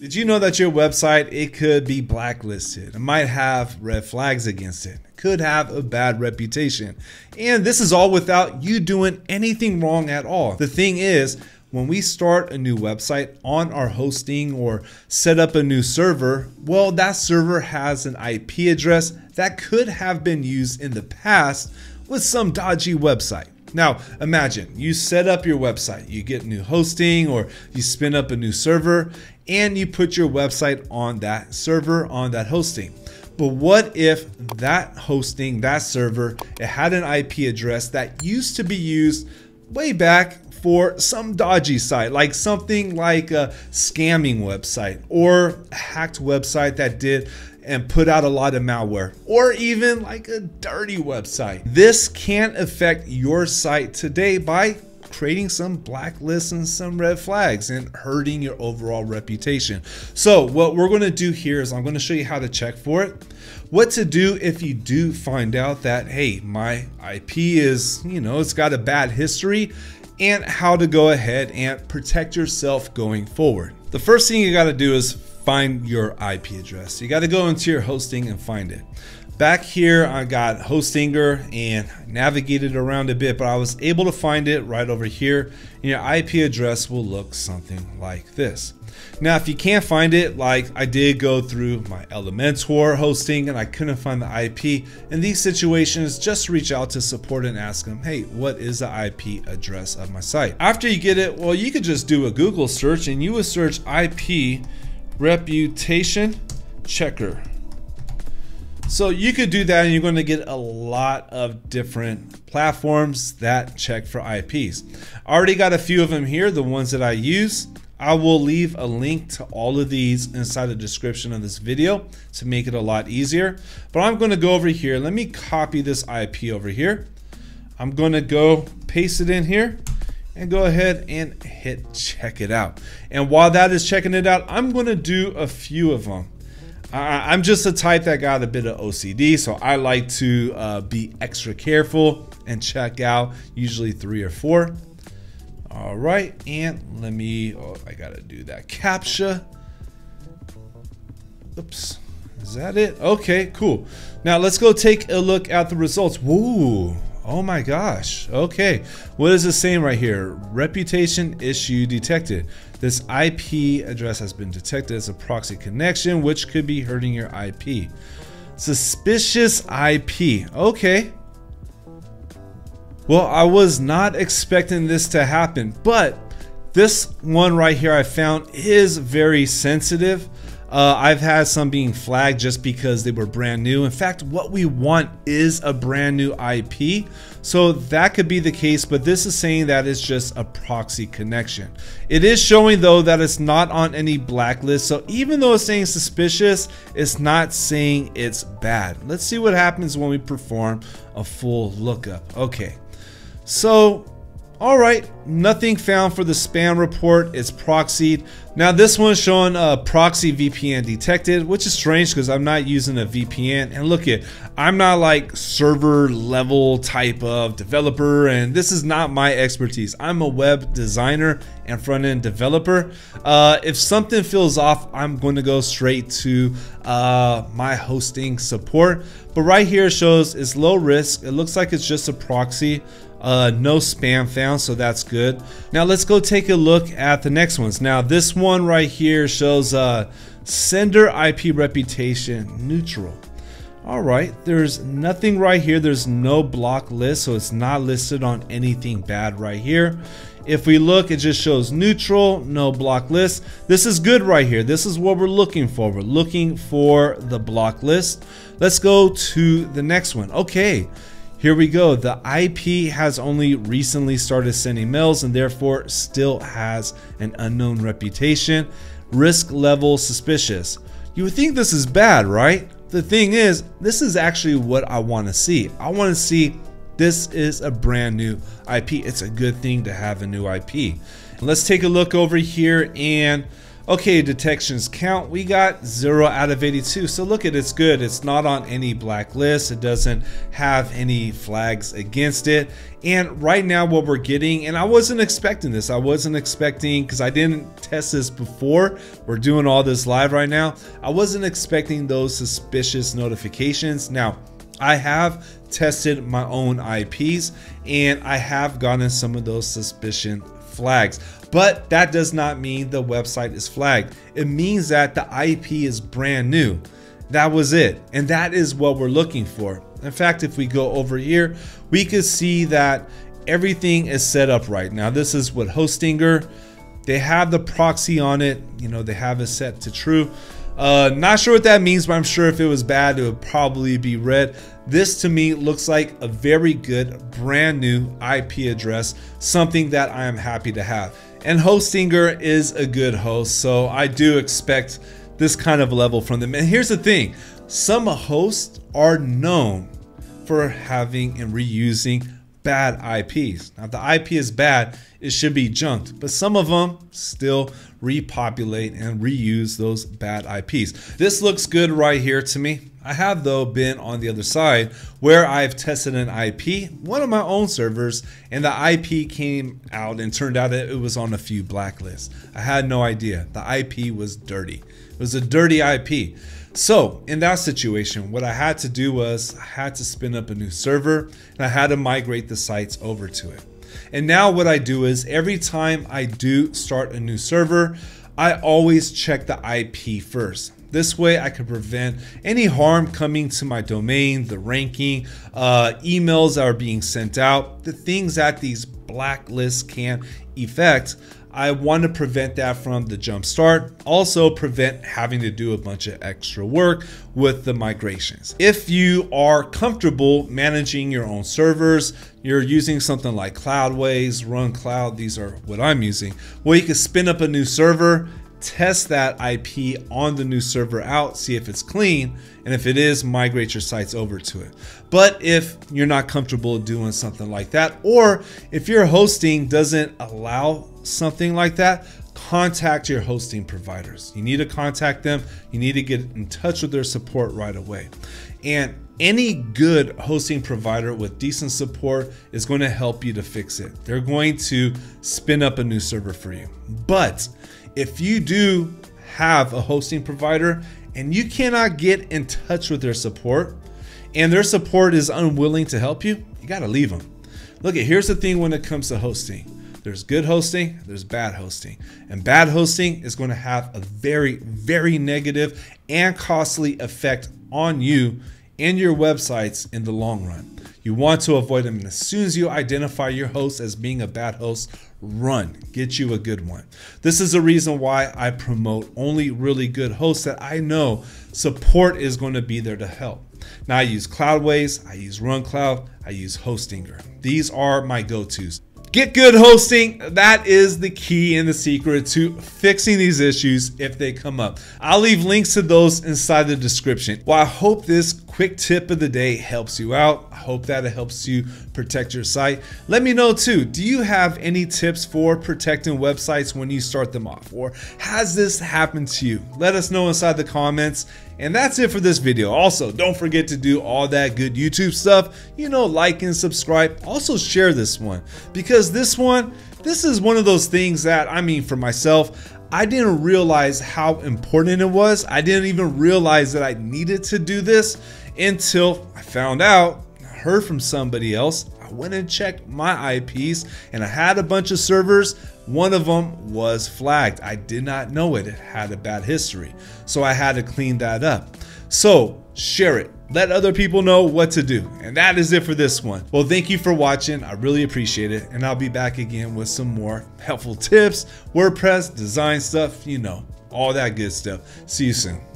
Did you know that your website it could be blacklisted? It might have red flags against it. it. Could have a bad reputation. And this is all without you doing anything wrong at all. The thing is, when we start a new website on our hosting or set up a new server, well, that server has an IP address that could have been used in the past with some dodgy website. Now, imagine you set up your website, you get new hosting or you spin up a new server and you put your website on that server, on that hosting. But what if that hosting, that server, it had an IP address that used to be used way back for some dodgy site, like something like a scamming website or hacked website that did and put out a lot of malware, or even like a dirty website. This can't affect your site today by creating some blacklists and some red flags and hurting your overall reputation. So what we're going to do here is I'm going to show you how to check for it. What to do if you do find out that, hey, my IP is, you know, it's got a bad history and how to go ahead and protect yourself going forward. The first thing you got to do is find your IP address. You got to go into your hosting and find it. Back here, I got Hostinger and navigated around a bit, but I was able to find it right over here. And your IP address will look something like this. Now, if you can't find it, like I did go through my Elementor hosting and I couldn't find the IP, in these situations, just reach out to support and ask them, hey, what is the IP address of my site? After you get it, well, you could just do a Google search and you would search IP reputation checker. So you could do that and you're going to get a lot of different platforms that check for IPs. I already got a few of them here, the ones that I use. I will leave a link to all of these inside the description of this video to make it a lot easier. But I'm going to go over here. Let me copy this IP over here. I'm going to go paste it in here and go ahead and hit check it out. And while that is checking it out, I'm going to do a few of them. I'm just a type that got a bit of OCD, so I like to uh, be extra careful and check out usually three or four. All right, and let me, oh, I gotta do that CAPTCHA. Oops, is that it? Okay, cool. Now let's go take a look at the results. Whoa, oh my gosh. Okay, what is it saying right here? Reputation issue detected. This IP address has been detected as a proxy connection, which could be hurting your IP. Suspicious IP. Okay. Well, I was not expecting this to happen, but this one right here I found is very sensitive. Uh, I've had some being flagged just because they were brand new. In fact, what we want is a brand new IP. So that could be the case, but this is saying that it's just a proxy connection. It is showing though that it's not on any blacklist. So even though it's saying suspicious, it's not saying it's bad. Let's see what happens when we perform a full lookup. Okay. So all right, nothing found for the spam report. It's proxied. Now this one's showing a proxy VPN detected, which is strange because I'm not using a VPN. And look at, I'm not like server level type of developer, and this is not my expertise. I'm a web designer and front end developer. Uh, if something feels off, I'm going to go straight to uh, my hosting support. But right here shows it's low risk. It looks like it's just a proxy. Uh, no spam found, so that's good. Now let's go take a look at the next ones. Now this one right here shows uh, sender IP reputation neutral. All right, there's nothing right here. There's no block list, so it's not listed on anything bad right here. If we look, it just shows neutral, no block list. This is good right here. This is what we're looking for. We're looking for the block list. Let's go to the next one. Okay, here we go. The IP has only recently started sending mails and therefore still has an unknown reputation. Risk level suspicious. You would think this is bad, right? The thing is, this is actually what I want to see. I want to see this is a brand new IP. It's a good thing to have a new IP. Let's take a look over here and Okay, detections count, we got 0 out of 82. So look at it's good. It's not on any blacklist. It doesn't have any flags against it. And right now what we're getting, and I wasn't expecting this. I wasn't expecting, because I didn't test this before. We're doing all this live right now. I wasn't expecting those suspicious notifications. Now, I have tested my own IPs and I have gotten some of those suspicion flags. But that does not mean the website is flagged. It means that the IP is brand new. That was it. And that is what we're looking for. In fact, if we go over here, we could see that everything is set up right. Now, this is what Hostinger, they have the proxy on it. You know, they have it set to true. Uh, not sure what that means, but I'm sure if it was bad, it would probably be red. This to me looks like a very good brand new IP address, something that I am happy to have. And Hostinger is a good host, so I do expect this kind of level from them. And here's the thing, some hosts are known for having and reusing bad IPs. Now, if the IP is bad, it should be junked, but some of them still repopulate and reuse those bad IPs. This looks good right here to me. I have though been on the other side where I've tested an IP, one of my own servers, and the IP came out and turned out that it was on a few blacklists. I had no idea. The IP was dirty. It was a dirty IP. So in that situation, what I had to do was I had to spin up a new server and I had to migrate the sites over to it. And now what I do is every time I do start a new server, I always check the IP first. This way I can prevent any harm coming to my domain, the ranking, uh, emails that are being sent out, the things that these blacklists can affect. I want to prevent that from the jump start. Also prevent having to do a bunch of extra work with the migrations. If you are comfortable managing your own servers, you're using something like Cloudways, RunCloud, these are what I'm using, well, you can spin up a new server test that IP on the new server out, see if it's clean, and if it is, migrate your sites over to it. But if you're not comfortable doing something like that, or if your hosting doesn't allow something like that, contact your hosting providers. You need to contact them, you need to get in touch with their support right away. And any good hosting provider with decent support is going to help you to fix it. They're going to spin up a new server for you. But if you do have a hosting provider and you cannot get in touch with their support and their support is unwilling to help you, you got to leave them. Look at here's the thing when it comes to hosting. There's good hosting, there's bad hosting. And bad hosting is going to have a very very negative and costly effect on you and your websites in the long run. You want to avoid them. And as soon as you identify your host as being a bad host, run, get you a good one. This is the reason why I promote only really good hosts that I know support is going to be there to help. Now I use Cloudways, I use RunCloud, I use Hostinger. These are my go-tos. Get good hosting. That is the key and the secret to fixing these issues if they come up. I'll leave links to those inside the description. Well, I hope this quick tip of the day helps you out. I hope that it helps you protect your site. Let me know too, do you have any tips for protecting websites when you start them off? Or has this happened to you? Let us know inside the comments. And that's it for this video. Also, don't forget to do all that good YouTube stuff. You know, like and subscribe. Also share this one because this one, this is one of those things that, I mean, for myself, I didn't realize how important it was. I didn't even realize that I needed to do this until I found out, I heard from somebody else. I went and checked my IPs and I had a bunch of servers. One of them was flagged. I did not know it. It had a bad history. So I had to clean that up. So share it. Let other people know what to do. And that is it for this one. Well, thank you for watching. I really appreciate it. And I'll be back again with some more helpful tips, WordPress, design stuff, you know, all that good stuff. See you soon.